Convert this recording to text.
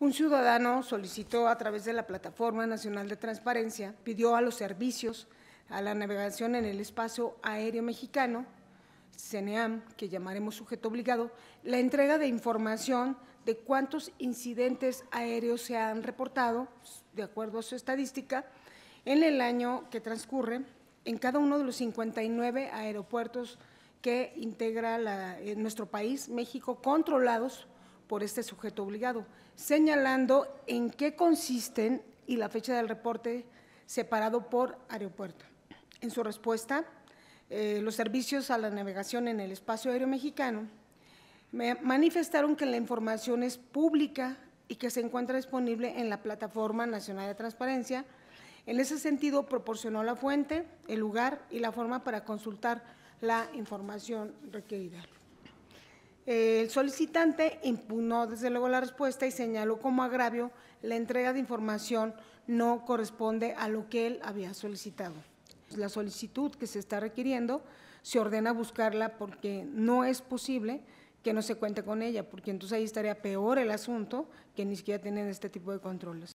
Un ciudadano solicitó a través de la Plataforma Nacional de Transparencia, pidió a los servicios, a la navegación en el espacio aéreo mexicano, CENEAM, que llamaremos sujeto obligado, la entrega de información de cuántos incidentes aéreos se han reportado, de acuerdo a su estadística, en el año que transcurre en cada uno de los 59 aeropuertos que integra en nuestro país, México, controlados por este sujeto obligado, señalando en qué consisten y la fecha del reporte separado por aeropuerto. En su respuesta, eh, los servicios a la navegación en el espacio aéreo mexicano me manifestaron que la información es pública y que se encuentra disponible en la Plataforma Nacional de Transparencia. En ese sentido, proporcionó la fuente, el lugar y la forma para consultar la información requerida. El solicitante impugnó desde luego la respuesta y señaló como agravio la entrega de información no corresponde a lo que él había solicitado. La solicitud que se está requiriendo se ordena buscarla porque no es posible que no se cuente con ella, porque entonces ahí estaría peor el asunto que ni siquiera tienen este tipo de controles.